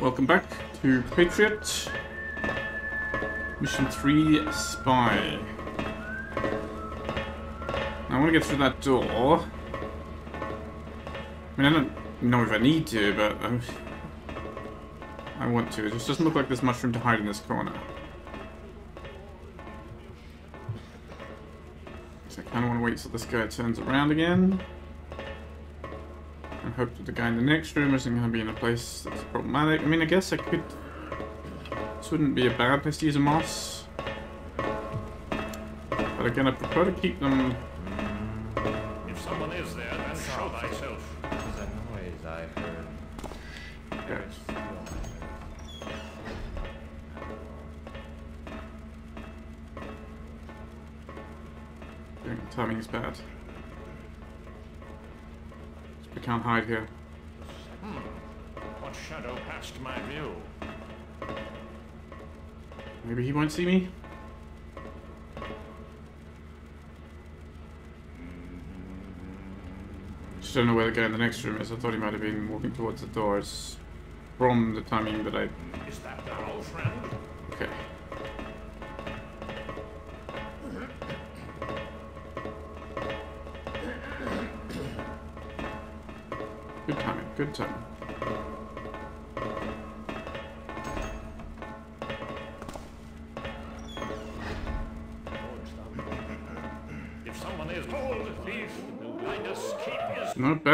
Welcome back to Patriot. Mission 3 Spy. I want to get through that door. I mean, I don't know if I need to, but I, I want to. It just doesn't look like there's much room to hide in this corner. So I kind of want to wait till this guy turns around again. Hope that the guy in the next room isn't going to be in a place that's problematic. I mean, I guess I could... This wouldn't be a bad place to use a moss. But again, I prefer to keep them... Just don't know where the guy in the next room is. I thought he might have been walking towards the doors from the timing that I... Is that thou, friend? Okay. Good timing, good timing.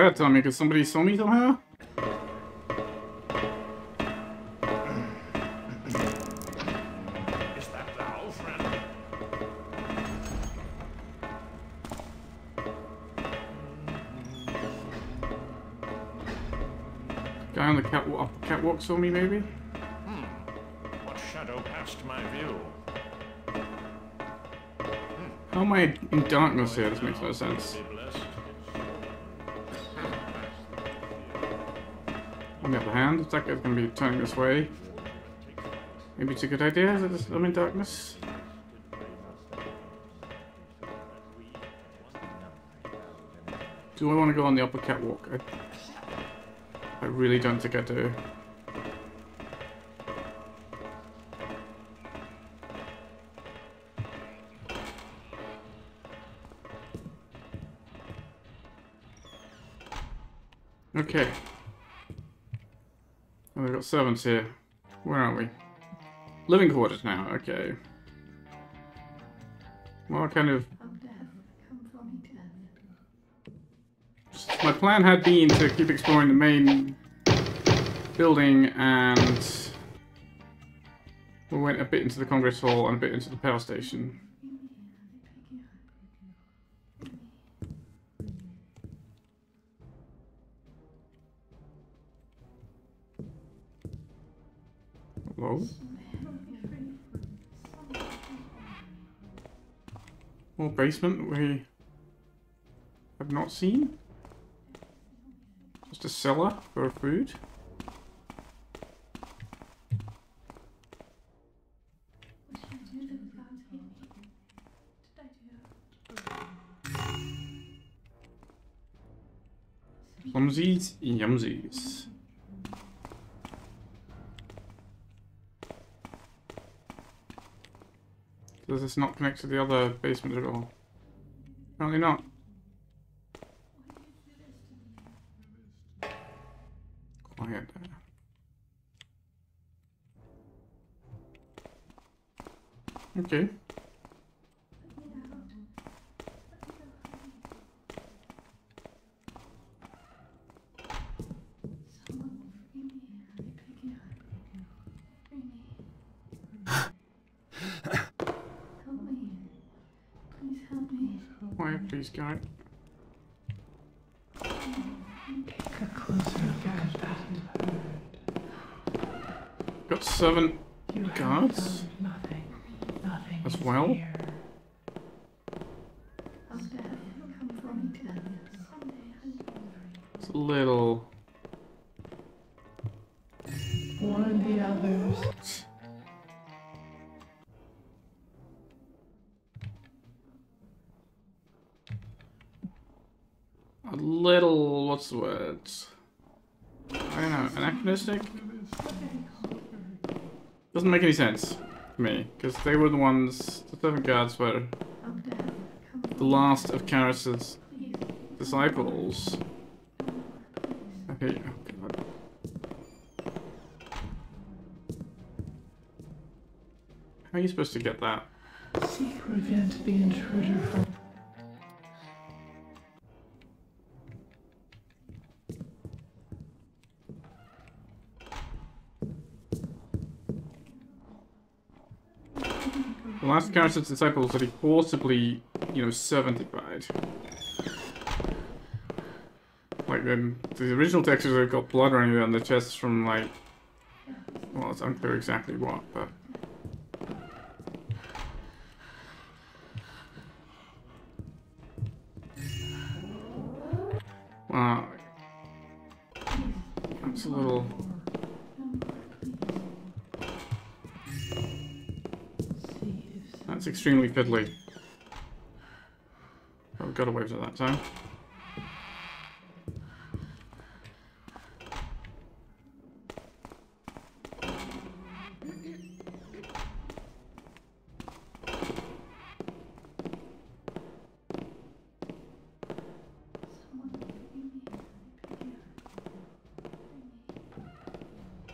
Not bad timing, because somebody saw me somehow? Is that thou, friend? Guy on the catwalk, catwalk saw me, maybe? Hmm. What shadow passed my view? How am I in darkness here? This makes no sense. On the other hand, if that guy's gonna be turning this way, maybe it's a good idea that I'm in darkness. Do I want to go on the upper catwalk? I, I really don't think I do. Okay. Got servants here. Where are we? Living quarters now, okay. What kind of... My plan had been to keep exploring the main building and... We went a bit into the Congress Hall and a bit into the power station. Basement we have not seen? Just a cellar for food? Plumsies, yumsies. Does this not connect to the other basement at all? Apparently not. Quiet there. Okay. Please, guy. Got seven guards Nothing. Nothing. as well. here. Doesn't make any sense to me, because they were the ones, the seven guards were the last of Karas's disciples. Okay, oh god. How are you supposed to get that? The intruder The last Karas's disciples that he forcibly, you know, servantified. Like, then the original textures have got blood running down the chests from, like, well, it's unclear exactly what, but. Extremely fiddly. Oh, got away with it that time.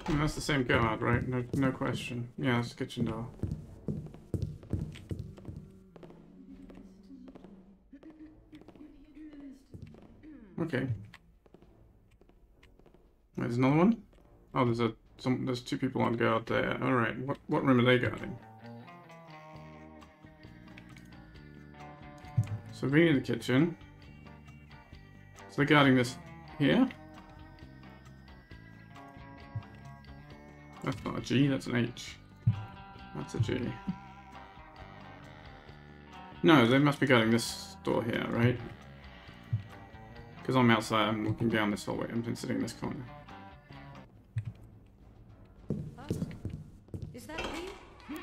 That's the same guard, right? No, no question. Yeah, it's kitchen door. Some. There's two people on guard there. All right. What what room are they guarding? So we in the kitchen. So they're guarding this here. That's not a G. That's an H. That's a G. No, they must be guarding this door here, right? Because I'm outside, I'm looking down this hallway. I'm sitting in this corner.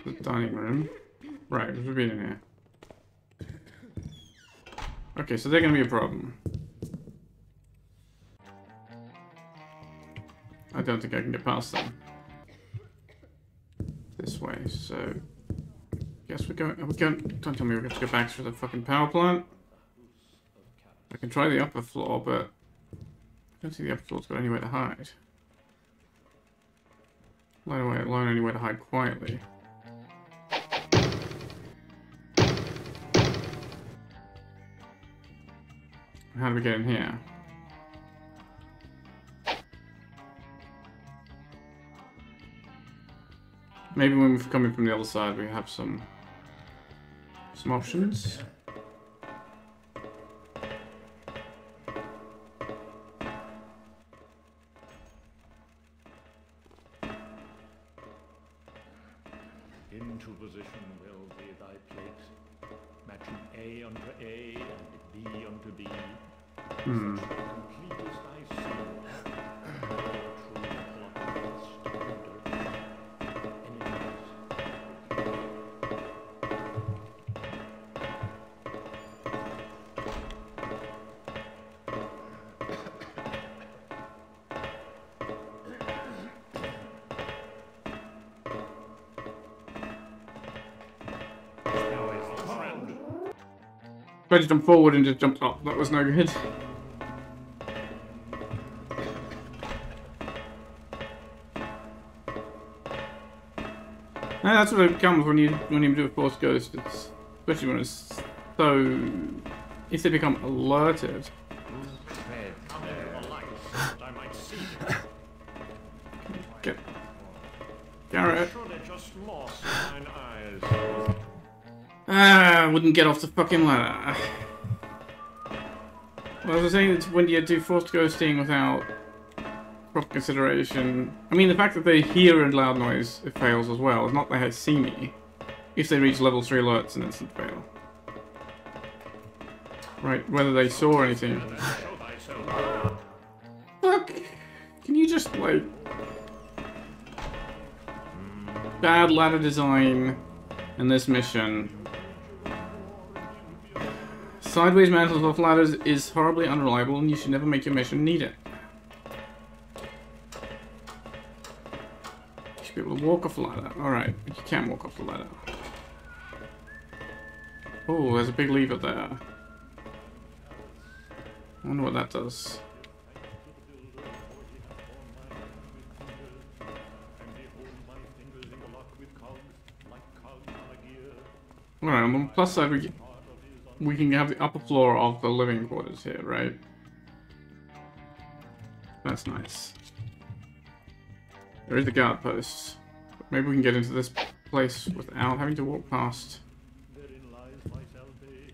The dining room. Right, we've been in here. Okay, so they're gonna be a problem. I don't think I can get past them. This way, so... Guess we're going... Are we going... Don't tell me we're going to go back through the fucking power plant. I can try the upper floor, but... I don't see the upper floor's got anywhere to hide. Let away, alone anywhere to hide quietly. How do we get in here? Maybe when we're coming from the other side, we have some some options. To jump forward and just jumped up. That was no good. That's what it becomes when you when you do a Force Ghost. It's, especially when it's so. If they become alerted. Get off the fucking ladder. Well, I was saying it's when you do forced ghosting without proper consideration. I mean, the fact that they hear a loud noise, it fails as well. It's not that they see me. If they reach level 3 alerts, an instant fail. Right, whether they saw anything. Fuck! Can you just, like... Bad ladder design in this mission. Sideways mantles off ladders is horribly unreliable and you should never make your mission need it. Should be able to walk off the ladder. Alright, you can walk off the ladder. Oh, there's a big lever there. I wonder what that does. Alright, on the plus side, we, get- we can have the upper floor of the living quarters here, right? That's nice. There is the guard post. Maybe we can get into this place without having to walk past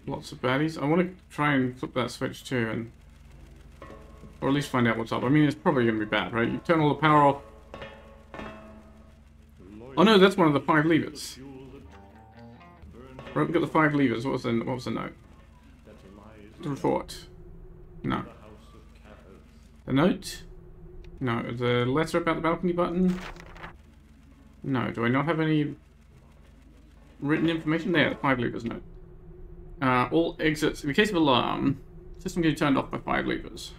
lots of baddies. I want to try and flip that switch too, and or at least find out what's up. I mean, it's probably going to be bad, right? You turn all the power off. Oh no, that's one of the five levers. We've got the five levers. What was the what was the note? The report. No. The note? No. The letter about the balcony button? No. Do I not have any written information? There, the five levers note. Uh, all exits, in case of alarm, system can be turned off by five levers.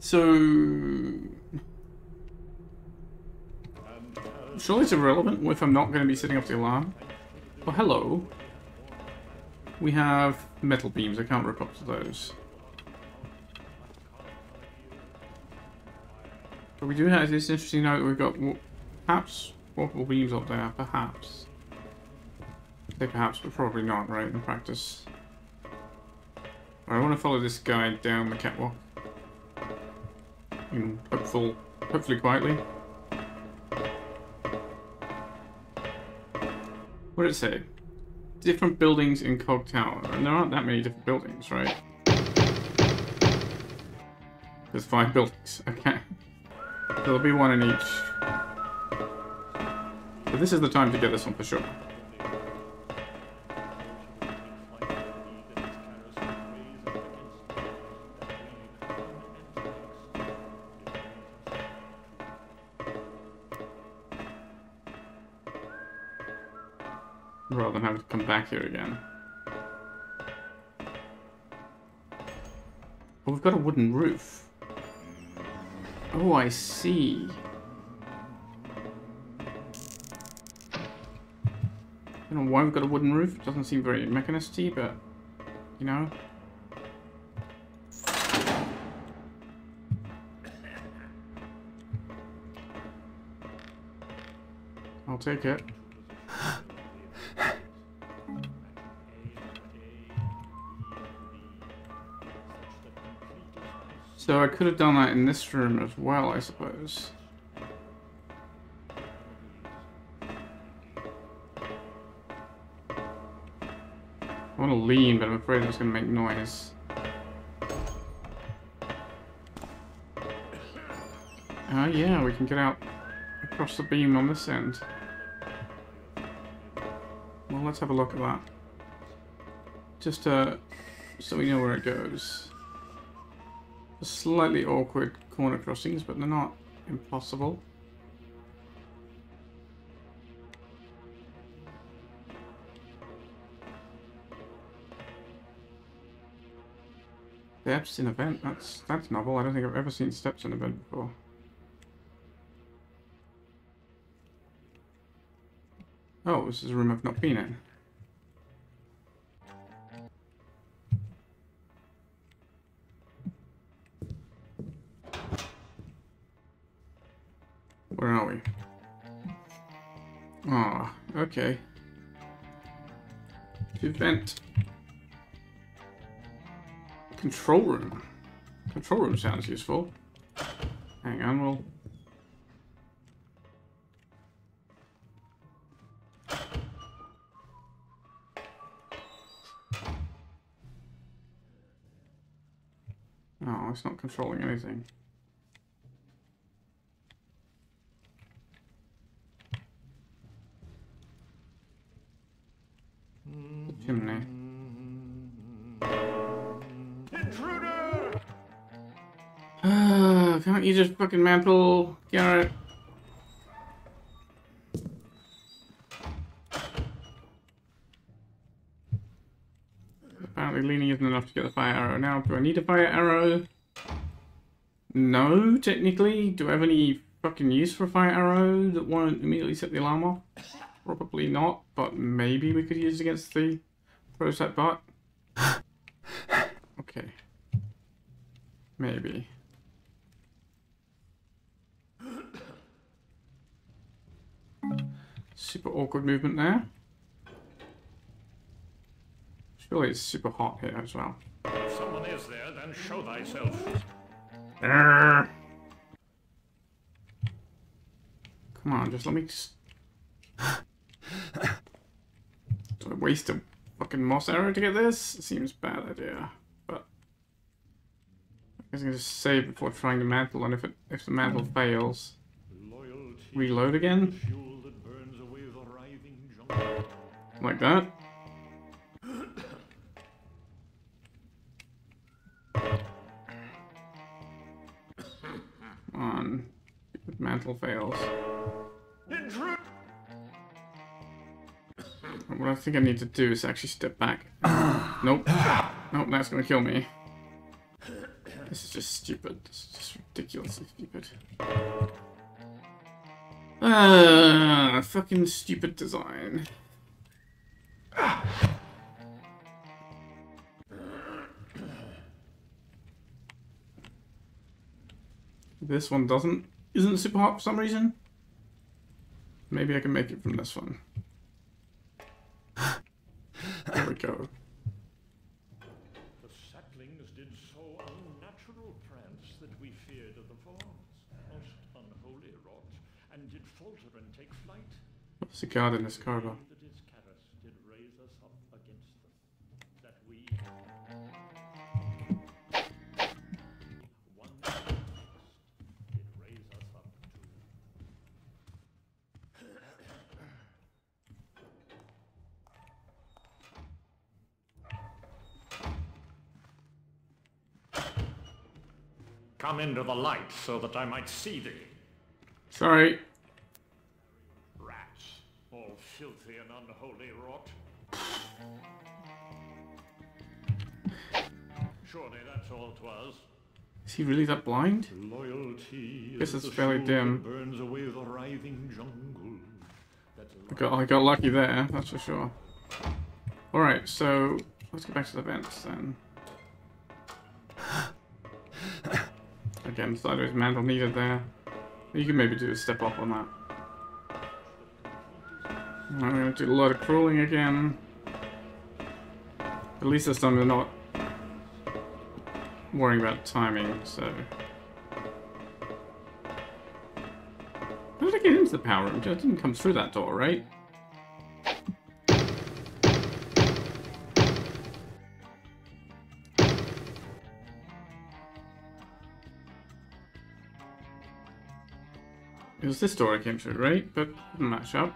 So... Surely it's irrelevant if I'm not going to be setting off the alarm. Oh, hello. We have metal beams. I can't rip up to those. But we do have this interesting note that we've got perhaps walkable beams up there. Perhaps. Say perhaps, but probably not, right, in practice. I want to follow this guy down the catwalk. In hopeful, hopefully quietly. What did it say? Different buildings in Cog Tower. And there aren't that many different buildings, right? There's five buildings. Okay. There'll be one in each. But this is the time to get this one for sure. Than have to come back here again. Oh, we've got a wooden roof. Oh, I see. I don't know why we've got a wooden roof. It doesn't seem very mechanisty, but you know. I'll take it. I could have done that in this room as well, I suppose. I want to lean, but I'm afraid it's going to make noise. Ah, yeah, we can get out across the beam on this end. Well, let's have a look at that. Just uh, so we know where it goes. Slightly awkward corner crossings, but they're not impossible. Steps in a vent, that's that's novel. I don't think I've ever seen steps in a vent before. Oh, this is a room I've not been in. Okay. To vent. Control room. Control room sounds useful. Hang on, we'll... Oh, it's not controlling anything. Just fucking mantle, Garrett? Apparently leaning isn't enough to get the fire arrow. Now, do I need a fire arrow? No, technically. Do I have any fucking use for a fire arrow that won't immediately set the alarm off? Probably not, but maybe we could use it against the prototype bot. Okay. Maybe. Awkward movement there. Surely it's super hot here as well. If someone is there, then show thyself. Arrgh. Come on, just let me just... Do I waste a fucking moss arrow to get this? Seems bad idea, but... I guess I can just save before trying the mantle, and if it if the mantle hmm. fails, reload again, like that. On, mantle fails. What I think I need to do is actually step back. nope. Nope, that's gonna kill me. This is just stupid. This is just ridiculously stupid. Ah, fucking stupid design. This one doesn't isn't super hot for some reason. Maybe I can make it from this one. There we go. The saplings did so unnatural prance that we feared of the fawns, most unholy rot, and did falter and take flight. What's the guard in this corridor? Come into the light so that I might see thee. Sorry. Rats, all filthy and unholy rot. Surely that's all 'twas. Is he really that blind? Loyalty Guess is fairly dim. burns away the writhing jungle. I got, I got lucky there, that's for sure. Alright, so let's go back to the vents then. Again, sideways mantle needed there. You can maybe do a step up on that. I'm gonna do a lot of crawling again. At least this time they're not worrying about timing, so. How did I get into the power room? I didn't come through that door, right? It was this door I came through, right? But didn't match up.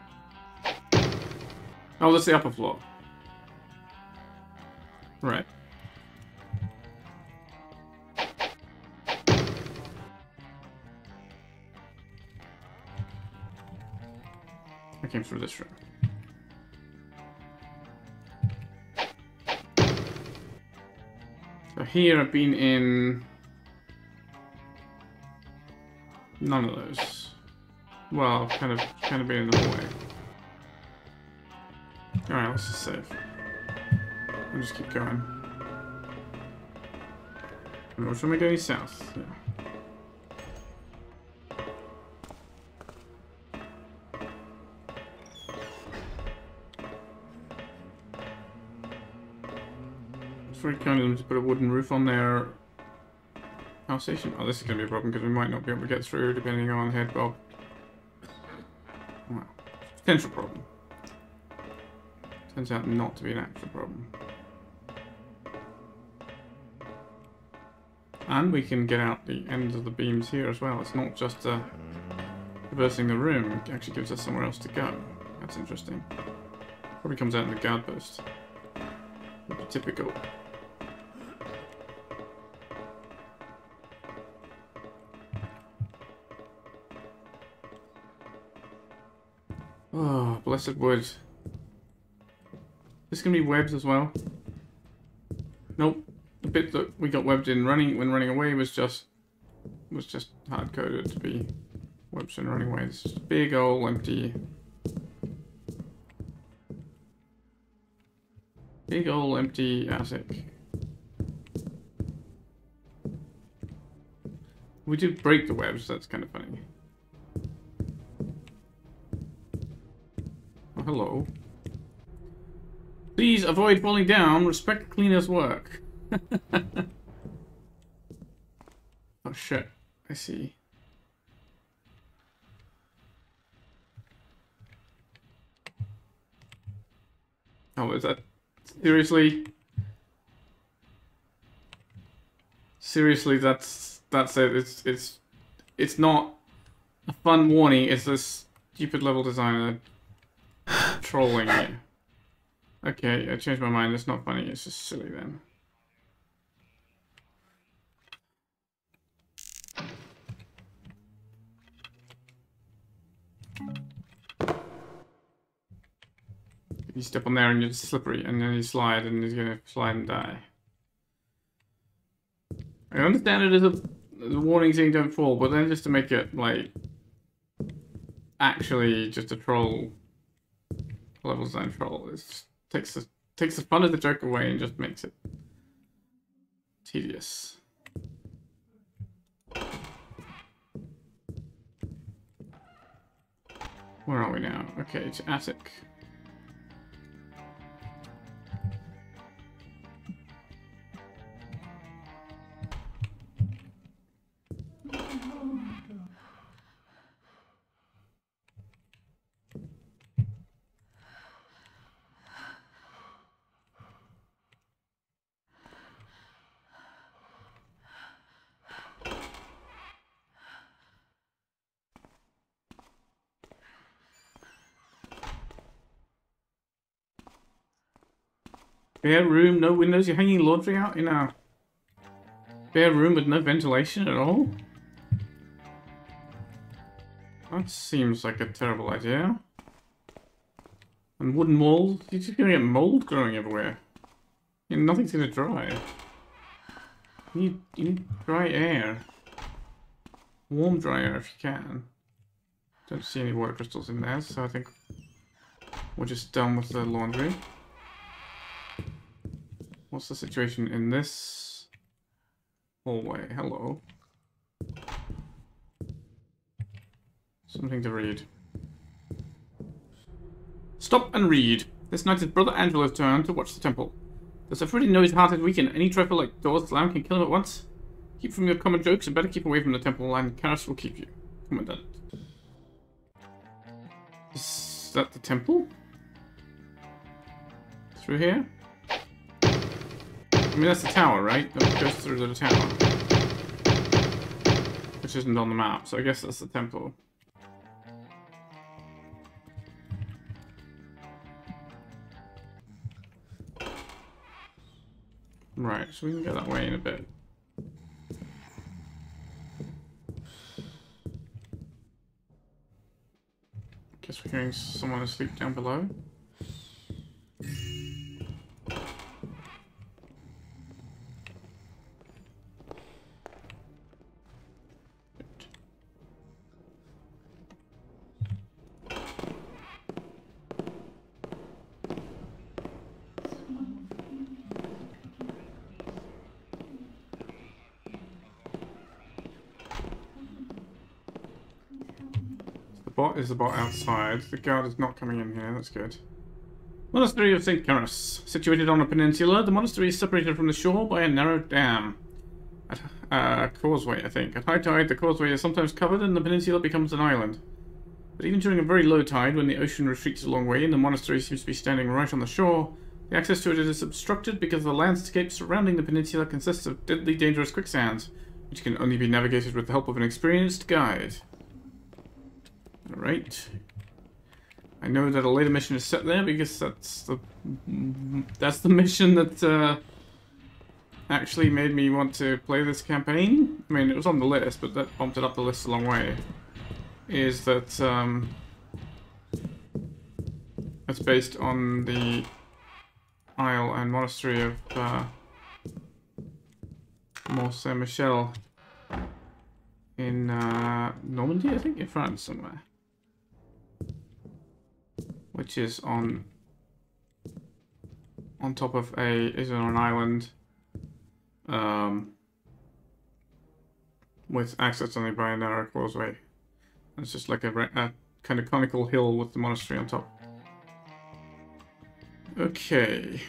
Oh, that's the upper floor. Right. I came through this room. So here I've been in none of those. Well, kind of, kind of being in the hallway. All right, let's just save. I'll just keep going. Which am I going south? Yeah. It's very kind of them to put a wooden roof on their power station. Oh, this is going to be a problem because we might not be able to get through depending on head bob. Potential problem. Turns out not to be an actual problem. And we can get out the ends of the beams here as well. It's not just uh, reversing the room, it actually gives us somewhere else to go. That's interesting. Probably comes out in the guard post. Typical. Blessed wood. This gonna be webs as well. Nope. The bit that we got webbed in running when running away was just was just hard coded to be webs and running away. This is big old empty. Big old empty attic. We did break the webs, that's kind of funny. Hello. Please avoid falling down. Respect cleaner's work. oh shit. I see. Oh, is that seriously? Seriously, that's that's it. It's it's it's not a fun warning. It's this stupid level designer trolling you. Okay, I changed my mind. It's not funny. It's just silly then. You step on there and you're slippery, and then you slide, and he's gonna slide and die. I understand it as a, warning saying don't fall, but then just to make it like actually just a troll level troll, it takes the takes the fun of the joke away and just makes it tedious. Where are we now? Okay, it's attic. Bare room, no windows. You're hanging laundry out in a bare room with no ventilation at all? That seems like a terrible idea. And wooden mold? You're just gonna get mold growing everywhere. And nothing's gonna dry. You need, you need dry air. Warm dry air if you can. Don't see any water crystals in there, so I think we're just done with the laundry. What's the situation in this hallway? Hello. Something to read. Stop and read. This night it's Brother Angelo's turn to watch the temple. Does a pretty noise-hearted weaken? Any trifle like doors slam can kill him at once? Keep from your common jokes and better keep away from the temple, and Karas will keep you. Commandant. Is that the temple? Through here? I mean, that's the tower, right? That goes through the tower. Which isn't on the map, so I guess that's the temple. Right, so we can go that way in a bit. Guess we're hearing someone asleep down below. Is the bot outside. The guard is not coming in here. That's good. Monastery of St. Karas. Situated on a peninsula, the monastery is separated from the shore by a narrow dam. At uh, causeway, I think. At high tide, the causeway is sometimes covered and the peninsula becomes an island. But even during a very low tide, when the ocean retreats a long way and the monastery seems to be standing right on the shore, the access to it is obstructed because the landscape surrounding the peninsula consists of deadly dangerous quicksands, which can only be navigated with the help of an experienced guide. Alright. I know that a later mission is set there because that's the that's the mission that uh, actually made me want to play this campaign. I mean, it was on the list, but that bumped it up the list a long way. Is that um, it's based on the Isle and Monastery of uh, Mont Saint Michel. in uh, Normandy, I think, in France somewhere, which is on on top of a is on an island, um, with access only by a narrow causeway. It's just like a, a kind of conical hill with the monastery on top. Okay.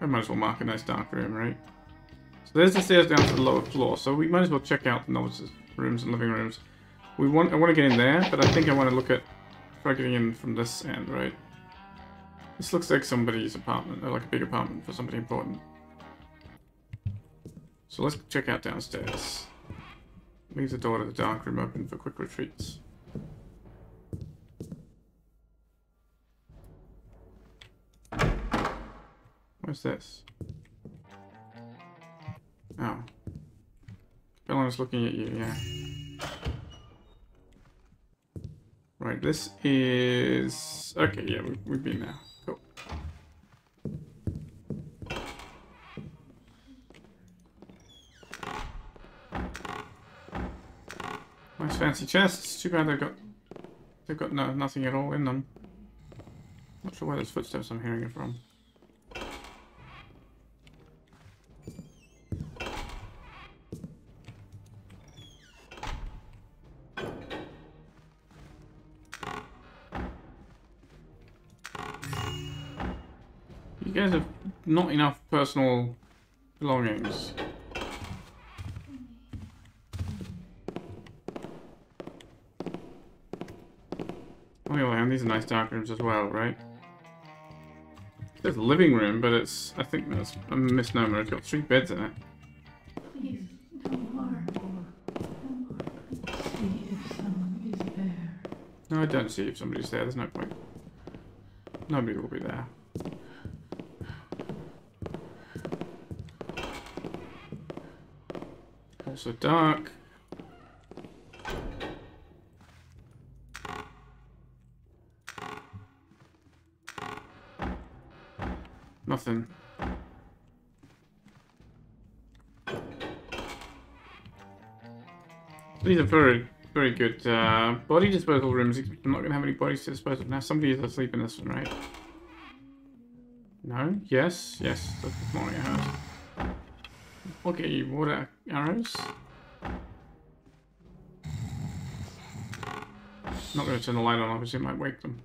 I might as well mark a nice dark room, right? So there's the stairs down to the lower floor, so we might as well check out the novices' rooms and living rooms. We want I want to get in there, but I think I want to look at try getting in from this end, right? This looks like somebody's apartment, like a big apartment for somebody important. So let's check out downstairs. Leave the door to the dark room open for quick retreats. What's this? Oh. Bella's looking at you, yeah. This is... Okay, yeah, we, we've been there. Cool. Nice fancy chests. Too bad they've got... They've got no, nothing at all in them. Not sure where those footsteps I'm hearing it from. Not enough personal belongings. Oh, On the other hand, these are nice dark rooms as well, right? There's a living room, but it's, I think that's a misnomer. It's got three beds in it. No, I don't see if somebody's there. There's no point. Nobody will be there. Also dark. Nothing. These are very, very good uh, body disposal rooms. I'm not going to have any bodies to dispose of now. Somebody is asleep in this one, right? No? Yes? Yes. That's I heard. Okay, water arrows. Not going to turn the light on, obviously, it might wake them.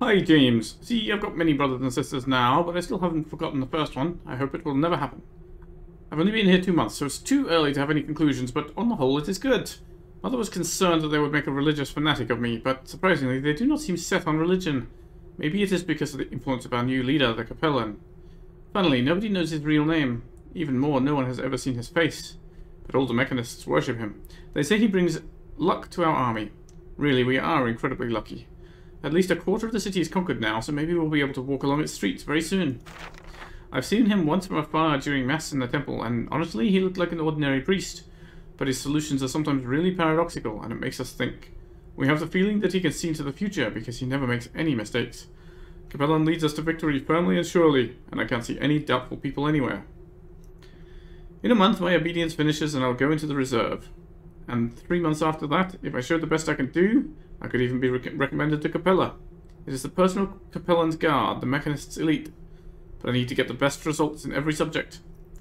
Hi, James. See, I've got many brothers and sisters now, but I still haven't forgotten the first one. I hope it will never happen. I've only been here two months, so it's too early to have any conclusions, but on the whole, it is good. Mother was concerned that they would make a religious fanatic of me, but surprisingly, they do not seem set on religion. Maybe it is because of the influence of our new leader, the Capellan. Funnily, nobody knows his real name. Even more, no one has ever seen his face. But all the mechanists worship him. They say he brings luck to our army. Really, we are incredibly lucky. At least a quarter of the city is conquered now, so maybe we'll be able to walk along its streets very soon. I've seen him once from afar during Mass in the temple, and honestly, he looked like an ordinary priest. But his solutions are sometimes really paradoxical, and it makes us think. We have the feeling that he can see into the future because he never makes any mistakes. Capellan leads us to victory firmly and surely, and I can't see any doubtful people anywhere. In a month, my obedience finishes and I'll go into the reserve. And three months after that, if I showed the best I can do, I could even be rec- recommended to Capella. It is the personal Capellan's guard, the mechanist's elite. But I need to get the best results in every subject.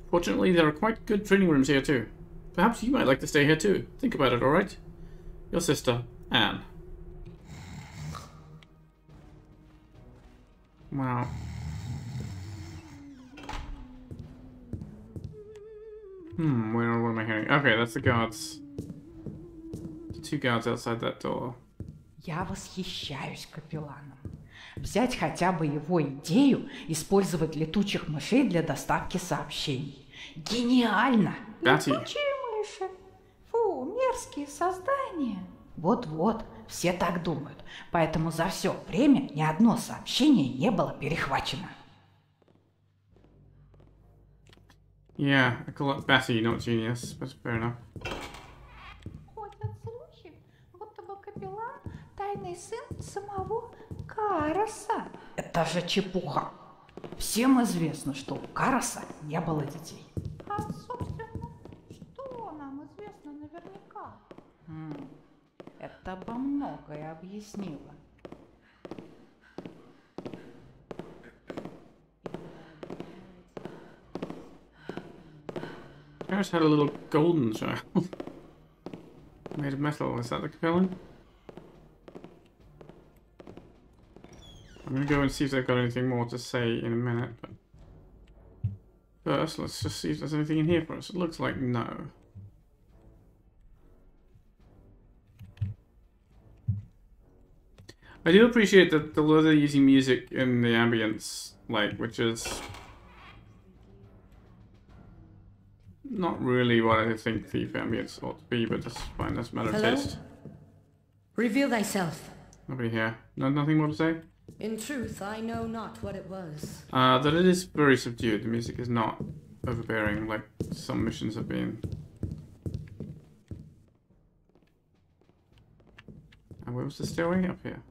Fortunately, there are quite good training rooms here too. Perhaps you might like to stay here too. Think about it, alright? Your sister, Anne. Wow. Hmm, where, what am I hearing? Okay, that's the guards. The two guards outside that door. Я восхищаюсь капелланом. Взять хотя бы его идею использовать летучих мышей для доставки сообщений. Гениально! Летучие мыши! Фу, мерзкие создания! Вот-вот, все так думают. Поэтому за все время ни одно сообщение не было перехвачено. Yeah, I call it Batty, not genius, but fair enough. Ходят слухи, будто бы капеллан – тайный сын самого Караса. Это же чепуха. Всем известно, что у Караса не было детей. А, собственно, что нам известно наверняка? Хм, это бы многое объяснило. Paris had a little golden child. Made of metal. Is that the Capellan? I'm gonna go and see if they've got anything more to say in a minute, but first let's just see if there's anything in here for us. It looks like no. I do appreciate that the they're using music in the ambience, like, which is not really what I think thief ambience ought to be, but that's fine. That's a matter of Hello? taste. Reveal thyself. Nobody here. No, nothing more to say. In truth, I know not what it was. Uh, that it is very subdued. The music is not overbearing like some missions have been. And where was the stairway? Up here.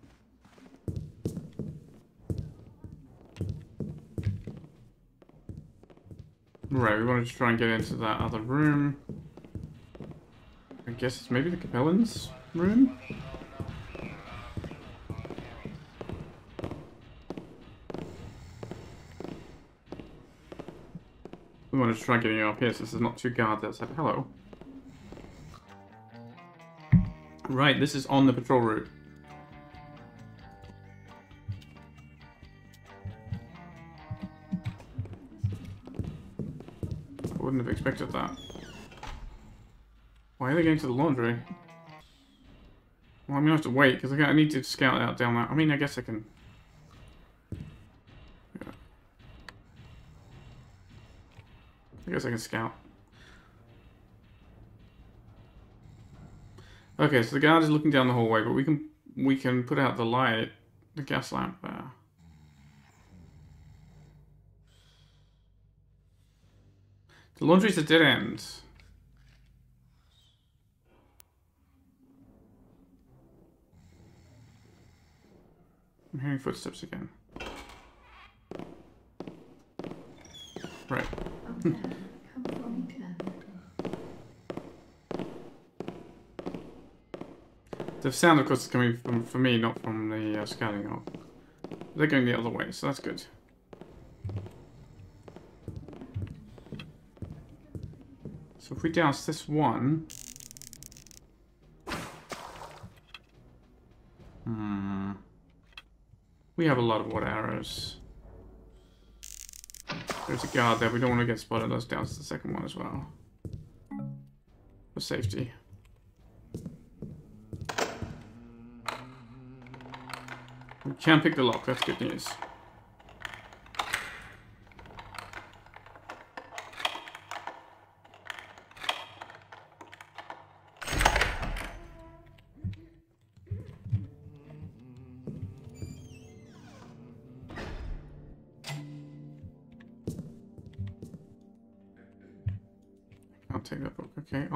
Right, we wanted to try and get into that other room. I guess it's maybe the Capellan's room? We wanted to try getting up here since there's not two guards outside. Hello. Right, this is on the patrol route. Wouldn't have expected that. Why are they going to the laundry? Well, I'm gonna have to wait because I need to scout out down that. I mean, I guess I can. Yeah. I guess I can scout. Okay, so the guard is looking down the hallway, but we can we can put out the light, the gas lamp there. The laundry's a dead end. I'm hearing footsteps again. Right. The sound, of course, is coming from, from me, not from the uh, scouting. They're going the other way, so that's good. So if we douse this one... Hmm... We have a lot of water arrows. There's a guard there. We don't want to get spotted. Let's douse the second one as well. For safety. We can pick the lock. That's good news.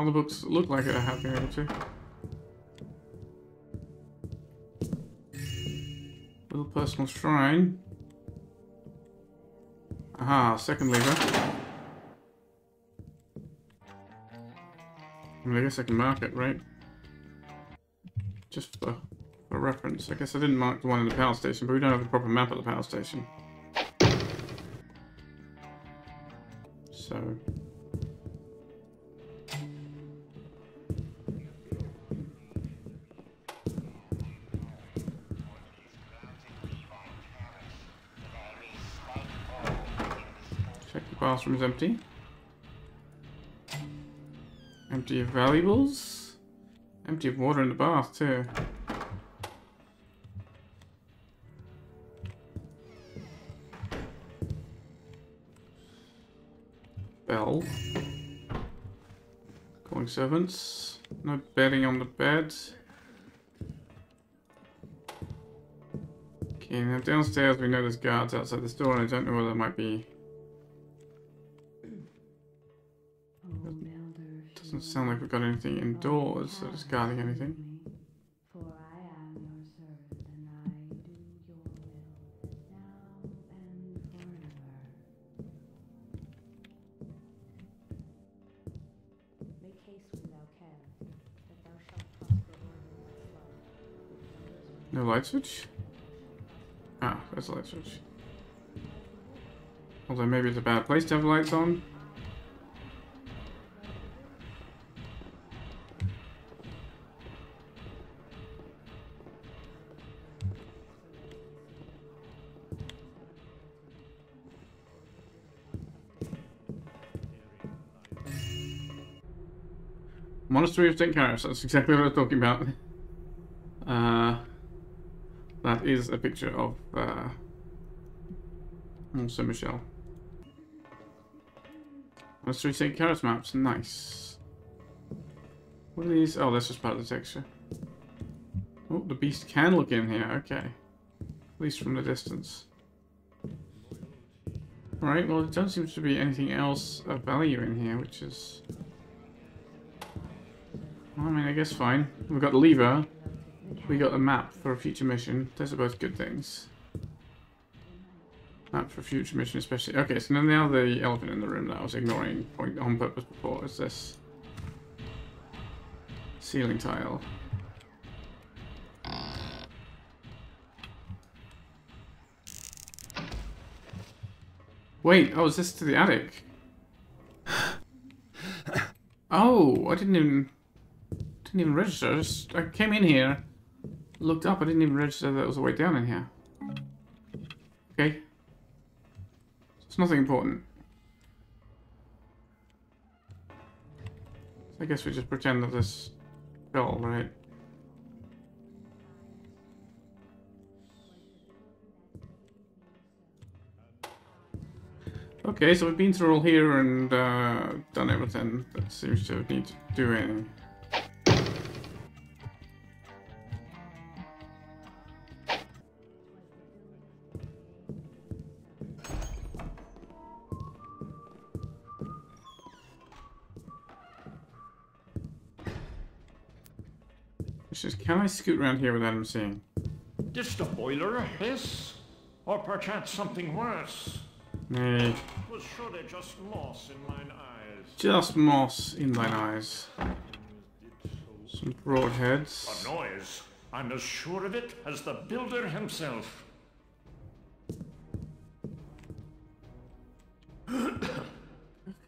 All the books look like I have been able to. Little personal shrine. Aha, second lever. I mean, I guess I can mark it, right? Just for, for reference. I guess I didn't mark the one in the power station, but we don't have a proper map of the power station. The empty. Empty of valuables. Empty of water in the bath too. Bell. Calling servants. No bedding on the bed. Okay, now downstairs we know there's guards outside this door and I don't know whether there might be Doesn't sound like we've got anything indoors that is guarding anything. No light switch? Ah, there's a light switch. Although maybe it's a bad place to have lights on. Monastery of St. Caris, that's exactly what I was talking about. Uh, that is a picture of uh, Mont Saint Michel. Monastery of St. Caris maps, nice. What are these? Oh, that's just part of the texture. Oh, the beast can look in here, okay. At least from the distance. Right, well, there doesn't seem to be anything else of value in here, which is... I mean, I guess fine. We've got the lever. We got the map for a future mission. Those are both good things. Map for future mission, especially. Okay, so now the elephant in the room that I was ignoring on purpose before is this ceiling tile. Wait, oh, is this to the attic? Oh, I didn't even didn't even register. I, just, I came in here, looked up. I didn't even register that was a way down in here. Okay. It's nothing important. I guess we just pretend that this fell, right? Okay, so we've been through all here and uh, done everything that seems to need doing. I scoot around here without him seeing? Didst a boiler hiss? Or perchance something worse? Nay, Was surely just moss in mine eyes. just moss in thine eyes. Some broadheads. A noise. I'm as sure of it as the builder himself. Come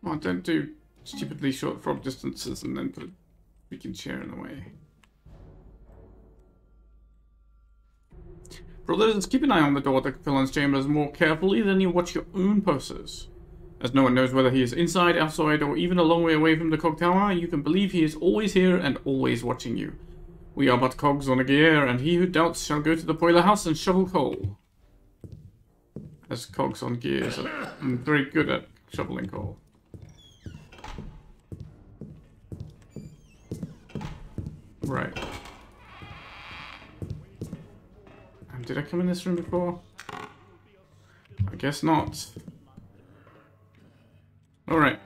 on, don't do stupidly short frog distances and then put a freaking chair in the way. Brothers, keep an eye on the door to Capellan's chambers more carefully than you watch your own purses. As no one knows whether he is inside, outside, or even a long way away from the cog tower, you can believe he is always here and always watching you. We are but cogs on a gear, and he who doubts shall go to the boiler house and shovel coal. As cogs on gears, I'm very good at shoveling coal. Right. Did I come in this room before? I guess not. Alright.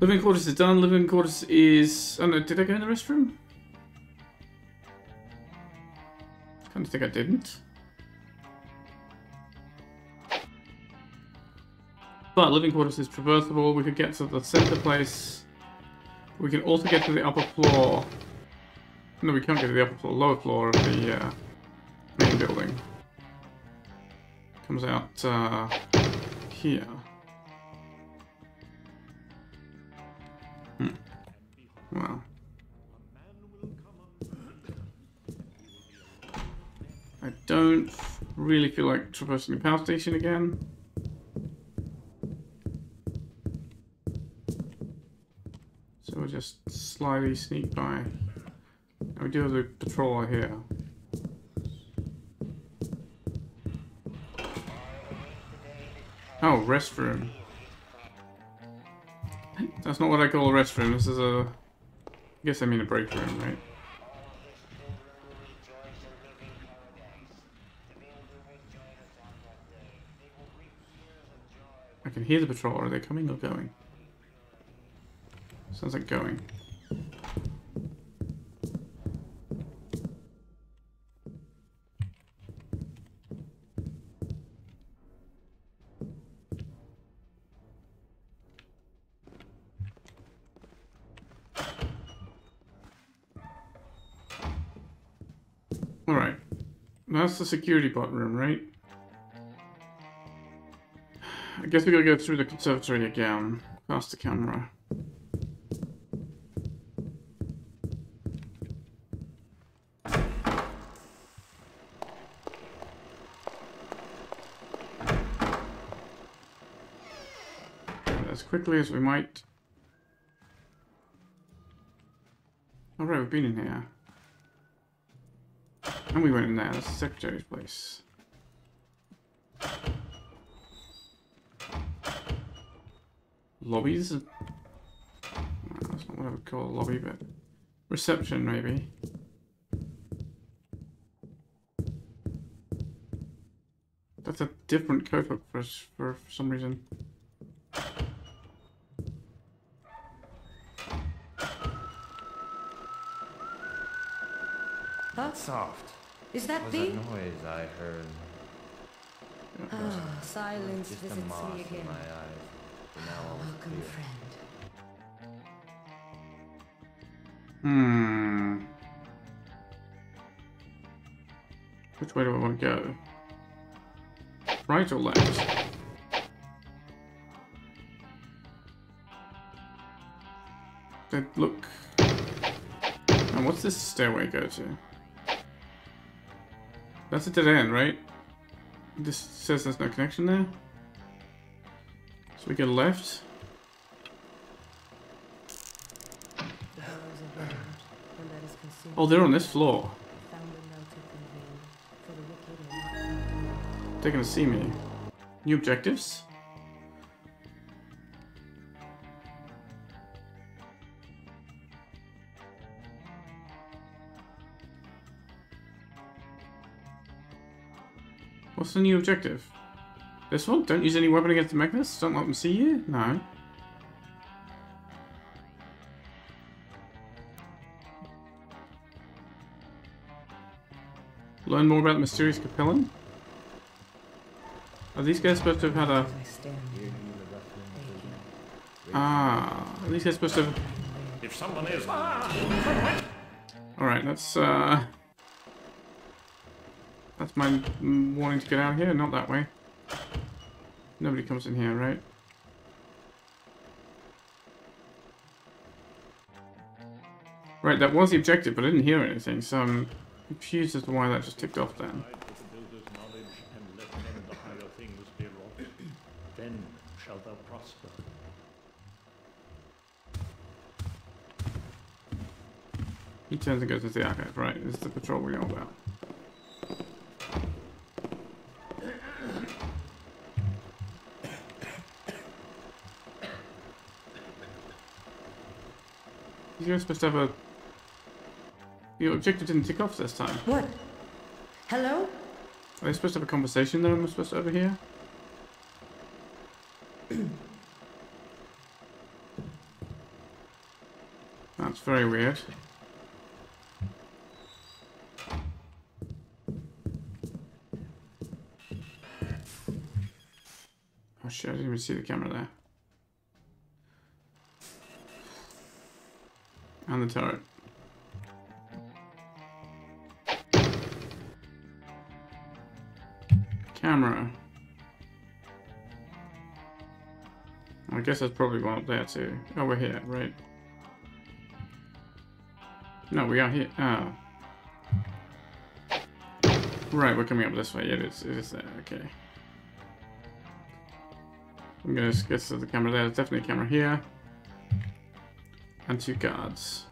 Living quarters is done. Living quarters is... Oh no, did I go in the restroom? Kind of think I didn't. But living quarters is traversable. We could get to the center place. We can also get to the upper floor. No, we can't get to the upper floor. Lower floor of the uh, main building. Comes out uh, here. Hmm. Wow. I don't really feel like traversing the power station again. So we'll just slyly sneak by. We do have the patroller here. Oh, restroom. That's not what I call a restroom. This is a... I guess I mean a break room, right? I can hear the patrol. Are they coming or going? Sounds like going. The security bot room, right? I guess we gotta go through the conservatory again. Past the camera. As quickly as we might. Alright, we've been in here. And we went in there. That's the secretary's place. Lobbies? That's not what I would call a lobby, but reception maybe. That's a different code for, for, for some reason. Huh? Soft. Is that was thee? that noise I heard? Ah, silence Just the visits moss me in again. my eyes. Now all Welcome, clear. friend. Hmm. Which way do I want to go? Right or left? They look. And what's this stairway go to? That's a dead end, right? This says there's no connection there. So we go left. Oh, they're on this floor. They're gonna see me. New objectives? The new objective? This one? Don't use any weapon against the mechanists? Don't let them see you? No. Learn more about the mysterious Capellan? Are these guys supposed to have had a... As I stand here, Ah, are these guys supposed to have... If someone is. Alright, that's, uh... That's my warning to get out of here, not that way. Nobody comes in here, right? Right, that was the objective, but I didn't hear anything, so I'm confused as to why that just ticked off then. Abide with the builder's knowledge and let men the higher things be wrought. Then shalt thou prosper. He turns and goes into the archive, right? This is the patrol we know about. You're supposed to have a... Your objective didn't tick off this time. What? Hello? Are they supposed to have a conversation that I'm supposed to overhear? That's very weird. Oh shit, I didn't even see the camera there. The turret. Camera. I guess there's probably one up there too. Oh, we're here, right? No, we are here. Oh. Right, we're coming up this way. It is, it is there. Okay. I'm gonna guess there's a camera there. There's definitely a camera here. And two guards.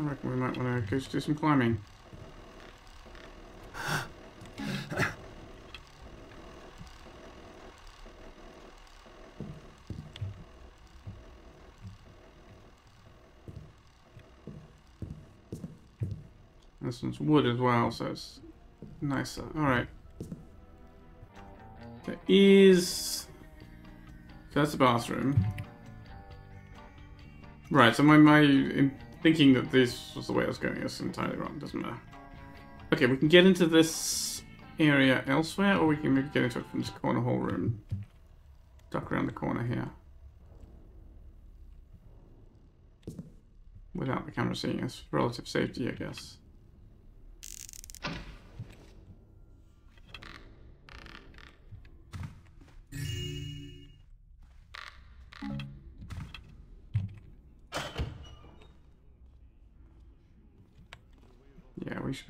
I reckon we might want to go do some climbing. This one's wood as well, so it's nicer. Alright. There is... So that's the bathroom. Right, so my, my thinking that this was the way I was going is entirely wrong, doesn't matter. Okay, we can get into this area elsewhere, or we can maybe get into it from this corner hall room. Duck around the corner here. Without the camera seeing us. Relative safety, I guess.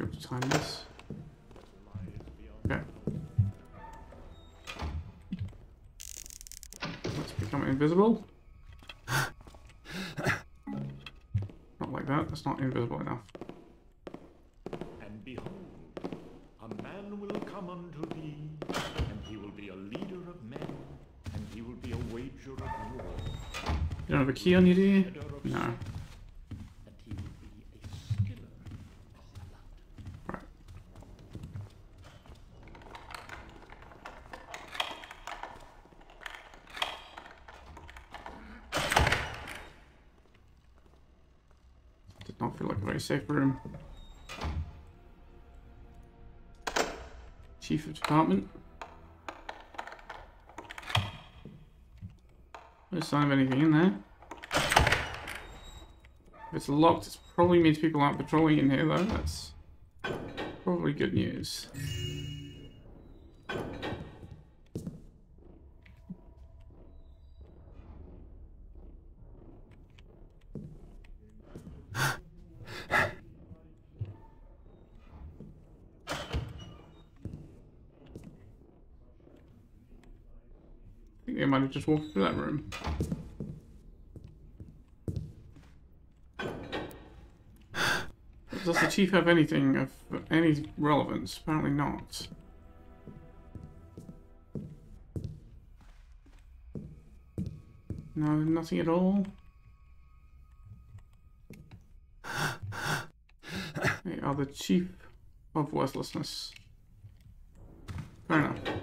Yeah, we should be able to time this. Okay. Let's become invisible. Not like that, that's not invisible enough. And behold, a man will come unto thee, and he will be a leader of men, and he will be a wager of war, You don't have a key on you, do you? No. and he will be a skiller of blood. Right. Did not feel like a very safe room. Chief of Department. No sign of anything in there. If it's locked, it probably means people aren't patrolling in here, though. That's probably good news. Have just walked through that room. Does the chief have anything of any relevance? Apparently not. No, nothing at all. They are the chief of worthlessness. Fair enough.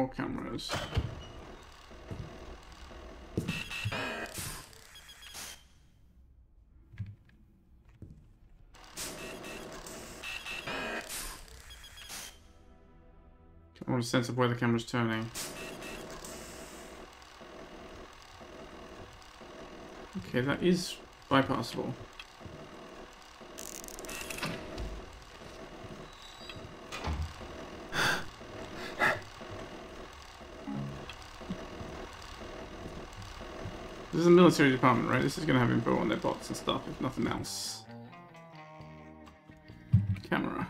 More cameras. I want a sense of where the camera's turning. Okay, that is bypassable. Military department, right? This is gonna have info on their bots and stuff, if nothing else. Camera.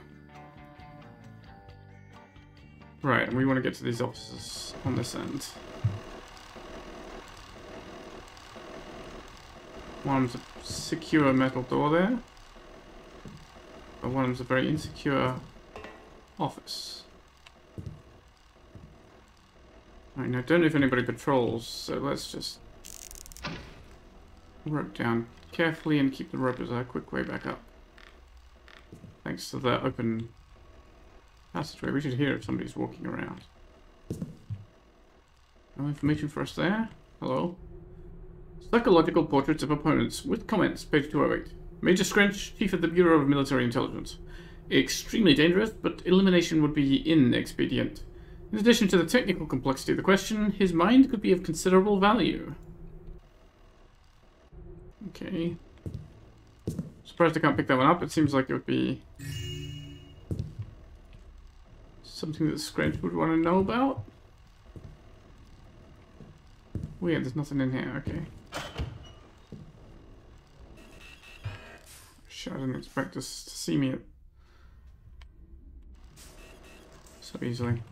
Right, and we want to get to these offices on this end. One of them's a secure metal door there. But one of them's a very insecure office. I don't know if anybody patrols, so let's just rope down carefully and keep the rope as a quick way back up. Thanks to the open passageway. We should hear if somebody's walking around. No information for us there. Hello. Psychological portraits of opponents with comments, page 208. Major Scrench, Chief of the Bureau of Military Intelligence. Extremely dangerous, but elimination would be inexpedient. In addition to the technical complexity of the question, his mind could be of considerable value. Okay. Surprised I can't pick that one up. It seems like it would be something that Scrunch would want to know about. Oh, Weird, there's nothing in here. Okay. Sure, I didn't expect to see me so easily.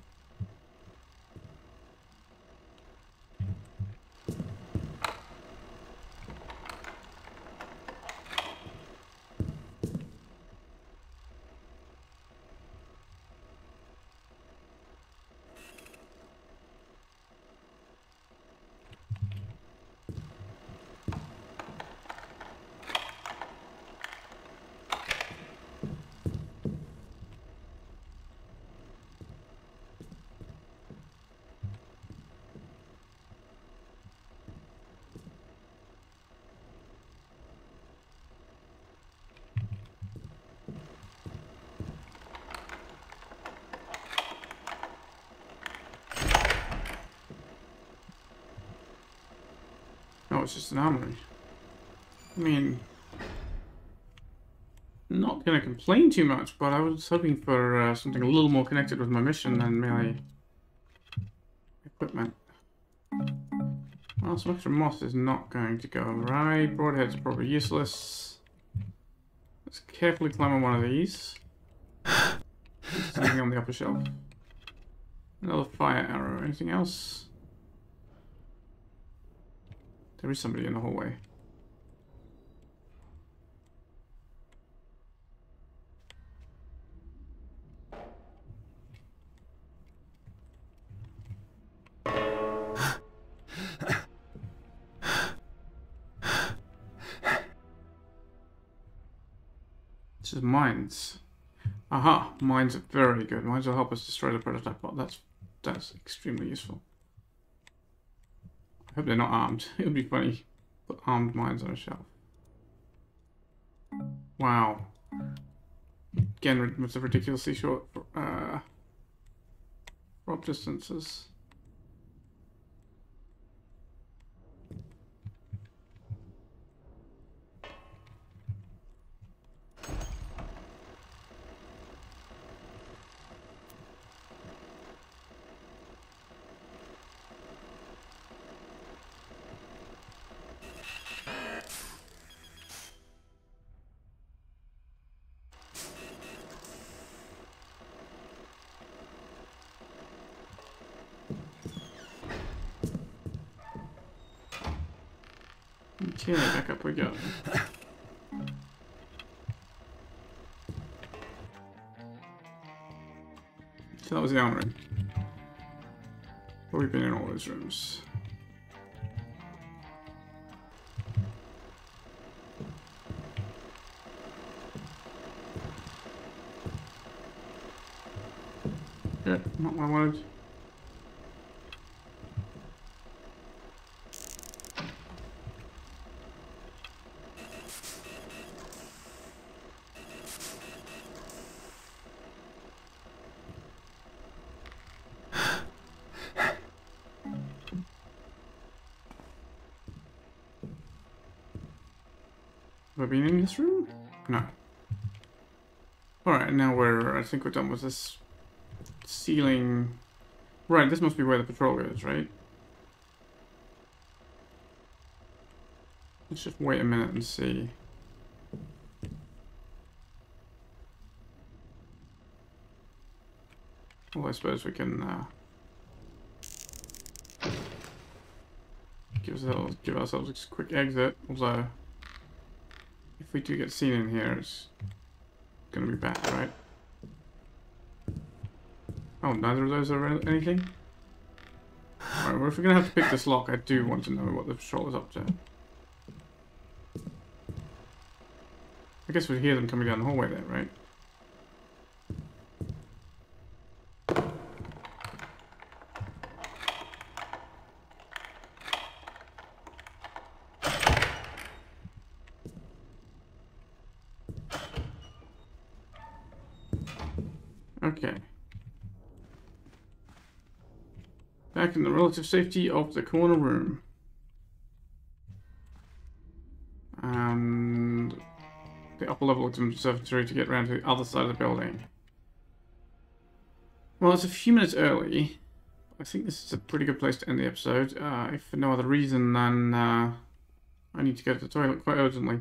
It's just an armory. I mean, not gonna complain too much, but I was hoping for uh, something a little more connected with my mission than merely equipment. Well, some extra moss is not going to go right. Broadhead's probably useless. Let's carefully climb on one of these. Standing on the upper shelf. Another fire arrow. Anything else? There is somebody in the hallway. This is mines. Aha, mines are very good. Mines will help us destroy the prototype bot. That's that's extremely useful. I hope they're not armed. It would be funny. Put armed mines on a shelf. Wow. Again, with the ridiculously short uh, drop distances. Was the armory. But we've been in all those rooms. Yeah, not what I wanted. Have I been in this room? No. Alright, now we're, I think we're done with this ceiling. Right, this must be where the patrol is, right? Let's just wait a minute and see. Well, I suppose we can, uh, give ourselves, give ourselves a quick exit, although if we do get seen in here, it's gonna be bad, right? Oh, neither of those are anything? Alright, well if we're gonna have to pick this lock, I do want to know what the patrol is up to. I guess we hear them coming down the hallway there, right? Okay. Back in the relative safety of the corner room. And the upper level observatory to get around to the other side of the building. Well, it's a few minutes early. I think this is a pretty good place to end the episode, uh, if for no other reason than uh, I need to go to the toilet quite urgently.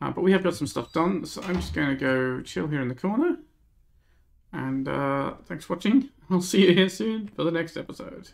Uh, but we have got some stuff done, so I'm just going to go chill here in the corner. And uh, thanks for watching. I'll see you here soon for the next episode.